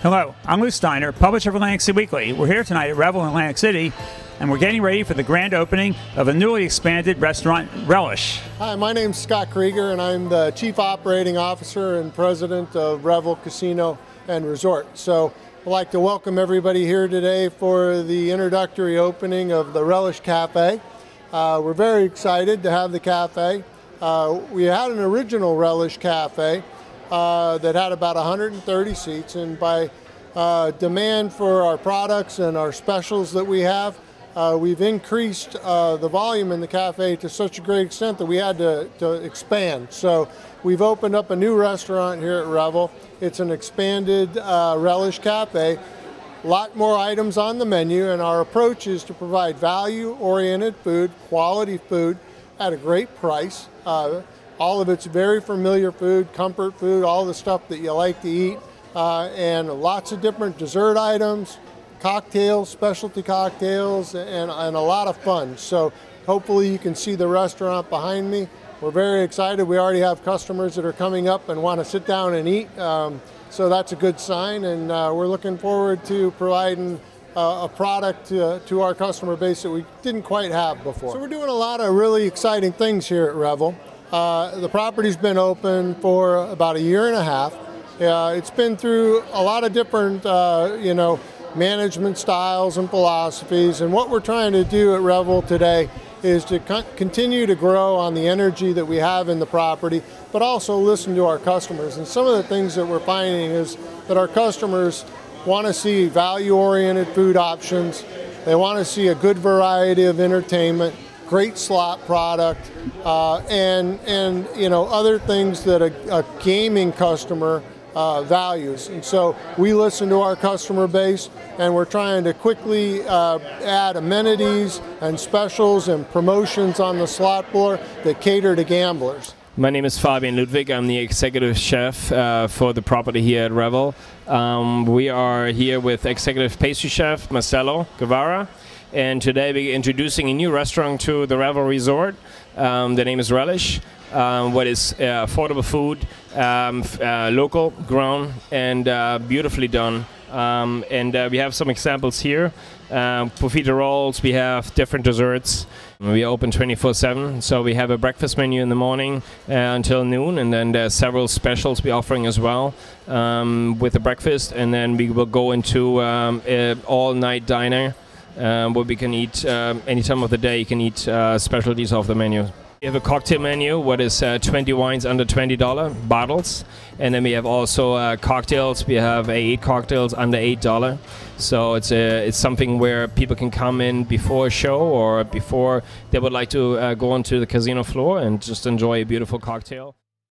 Hello, I'm Lew Steiner, publisher of Atlantic City Weekly. We're here tonight at Revel in Atlantic City, and we're getting ready for the grand opening of a newly expanded restaurant, Relish. Hi, my name's Scott Kreeger, and I'm the Chief Operating Officer and President of Revel Casino and Resort. So I'd like to welcome everybody here today for the introductory opening of the Relish Cafe. Uh, we're very excited to have the cafe. Uh, we had an original Relish Cafe uh, that had about 130 seats, and by uh, demand for our products and our specials that we have, uh, we've increased uh, the volume in the cafe to such a great extent that we had to, to expand. So we've opened up a new restaurant here at Revel. It's an expanded uh, Relish Cafe. A lot more items on the menu, and our approach is to provide value oriented food, quality food at a great price. Uh, all of it's very familiar food, comfort food, all the stuff that you like to eat, uh, and lots of different dessert items, cocktails, specialty cocktails, and, and a lot of fun. So hopefully you can see the restaurant behind me. We're very excited. We already have customers that are coming up and want to sit down and eat. Um, so that's a good sign, and uh, we're looking forward to providing uh, a product to, to, our customer base that we didn't quite have before. So we're doing a lot of really exciting things here at Revel. Uh, the property's been open for about a year and a half. Uh, it's been through a lot of different, uh, you know, management styles and philosophies. And what we're trying to do at Revel today is to con continue to grow on the energy that we have in the property, but also listen to our customers. And some of the things that we're finding is that our customers want to see value-oriented food options. They want to see a good variety of entertainment great slot product, uh, and and you know other things that a, a gaming customer uh, values. And so we listen to our customer base, and we're trying to quickly uh, add amenities and specials and promotions on the slot floor that cater to gamblers. My name is Fabian Ludwig. I'm the executive chef uh, for the property here at Revel. Um, we are here with executive pastry chef Marcelo Guevara and today we're introducing a new restaurant to the Revel Resort. Um, the name is Relish. Um, what is uh, affordable food, um, uh, local, grown, and uh, beautifully done. Um, and uh, we have some examples here. Um, rolls, we have different desserts. We open 24-7, so we have a breakfast menu in the morning uh, until noon, and then there's several specials we're offering as well um, with the breakfast, and then we will go into um, all-night diner um, where we can eat um, any time of the day. You can eat uh, specialties off the menu. We have a cocktail menu, what is uh, 20 wines under $20 bottles. And then we have also uh, cocktails. We have eight cocktails under $8. So it's, a, it's something where people can come in before a show or before they would like to uh, go onto the casino floor and just enjoy a beautiful cocktail.